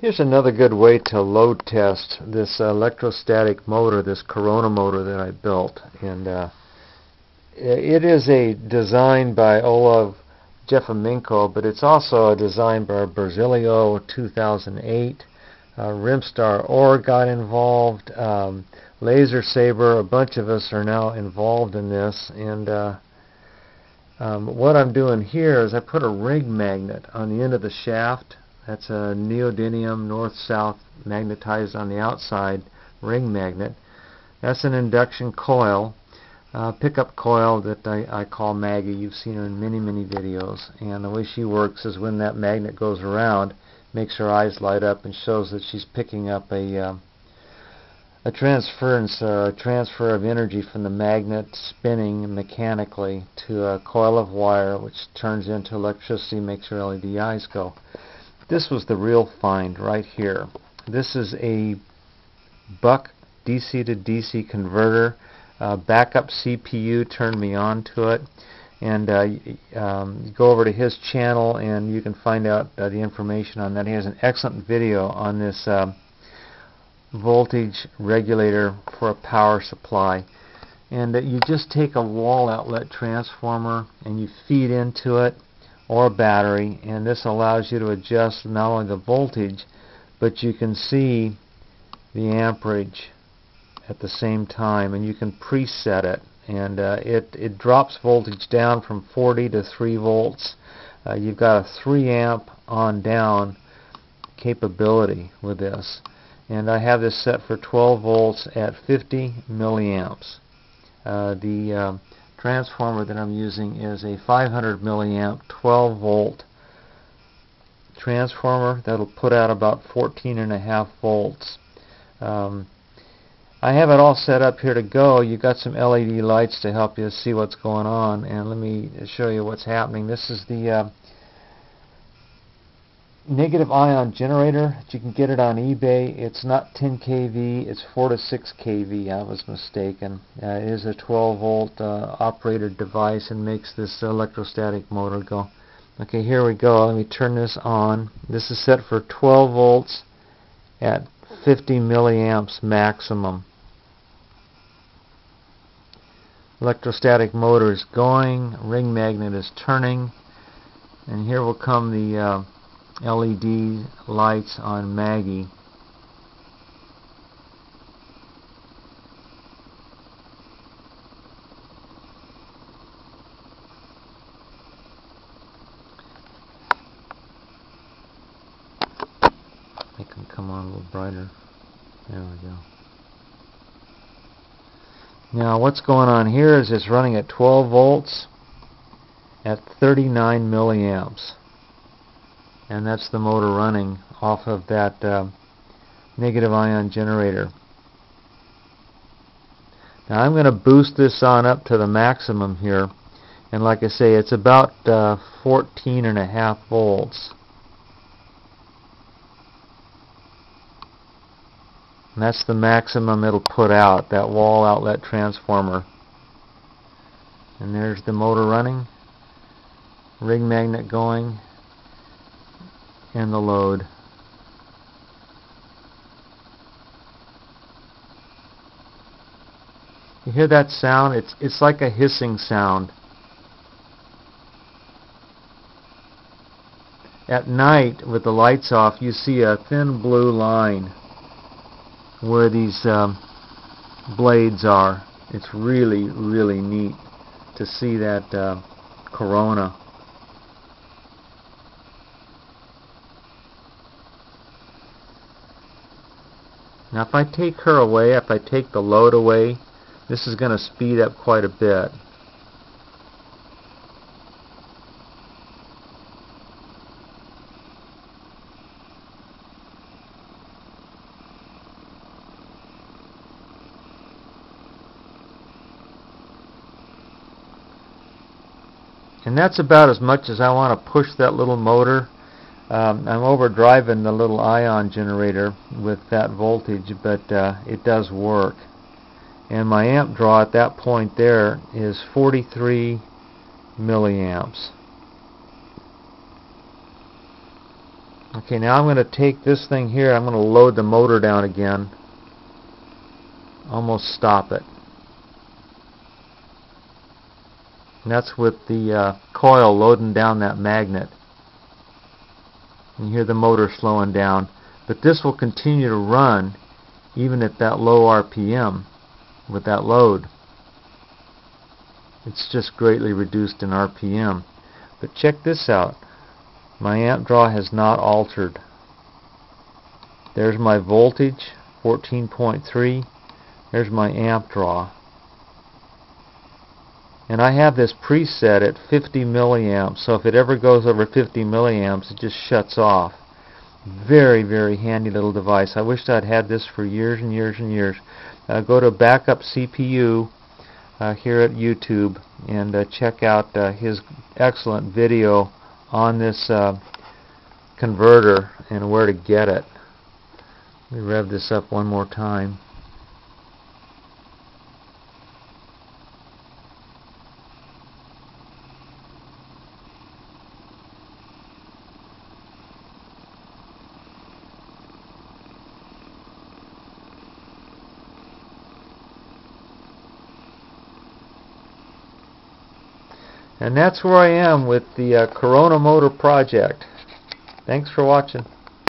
Here's another good way to load test this electrostatic motor, this Corona motor that I built. And uh, it is a design by Oleg Jefimenko, but it's also a design by Berzeliaux 2008. Uh, Rimstar Org got involved. Um, Laser Saber, a bunch of us are now involved in this. And uh, um, what I'm doing here is I put a ring magnet on the end of the shaft that's a neodymium north-south magnetized on the outside ring magnet. That's an induction coil, uh, pickup coil that I, I call Maggie. You've seen her in many, many videos. And the way she works is when that magnet goes around, makes her eyes light up and shows that she's picking up a uh, a transference, a transfer of energy from the magnet spinning mechanically to a coil of wire which turns into electricity, makes her LED eyes go. This was the real find right here. This is a buck DC to DC converter. Uh, Bakupcpu turned me on to it. And uh, um, go over to his channel and you can find out uh, the information on that. He has an excellent video on this uh, voltage regulator for a power supply. And you just take a wall outlet transformer and you feed into it or battery and this allows you to adjust not only the voltage but you can see the amperage at the same time and you can preset it. And uh, it, it drops voltage down from 40 to 3 volts. Uh, you've got a 3 amp on down capability with this. And I have this set for 12 volts at 50 milliamps. Uh, the um, transformer that I'm using is a 500 milliamp 12 volt transformer that'll put out about 14 and a half volts. Um, I have it all set up here to go. You've got some LED lights to help you see what's going on and let me show you what's happening. This is the uh, negative ion generator. You can get it on eBay. It's not 10 kV. It's 4 to 6 kV. I was mistaken. Uh, it is a 12 volt uh, operated device and makes this electrostatic motor go. Okay, here we go. Let me turn this on. This is set for 12 volts at 50 milliamps maximum. Electrostatic motor is going. Ring magnet is turning. And here will come the uh, LED lights on Maggie. Make them come on a little brighter. There we go. Now what's going on here is it's running at 12 volts at 39 milliamps and that's the motor running off of that uh, negative ion generator. Now I'm going to boost this on up to the maximum here and like I say it's about uh, 14 and a half volts. And that's the maximum it'll put out, that wall outlet transformer. And there's the motor running, ring magnet going, and the load. You hear that sound? It's, it's like a hissing sound. At night, with the lights off, you see a thin blue line where these um, blades are. It's really, really neat to see that uh, corona. Now if I take her away, if I take the load away, this is going to speed up quite a bit. And that's about as much as I want to push that little motor um, I'm overdriving the little ion generator with that voltage, but uh, it does work. And my amp draw at that point there is 43 milliamps. Okay, now I'm going to take this thing here, I'm going to load the motor down again. Almost stop it. And that's with the uh, coil loading down that magnet. You hear the motor slowing down. But this will continue to run even at that low RPM with that load. It's just greatly reduced in RPM. But check this out. My amp draw has not altered. There's my voltage, 14.3. There's my amp draw. And I have this preset at 50 milliamps, so if it ever goes over 50 milliamps, it just shuts off. Very, very handy little device. I wished I'd had this for years and years and years. Uh, go to Bakupcpu uh, here at YouTube and uh, check out uh, his excellent video on this uh, converter and where to get it. Let me rev this up one more time. And that's where I am with the uh, Corona Motor project. Thanks for watching.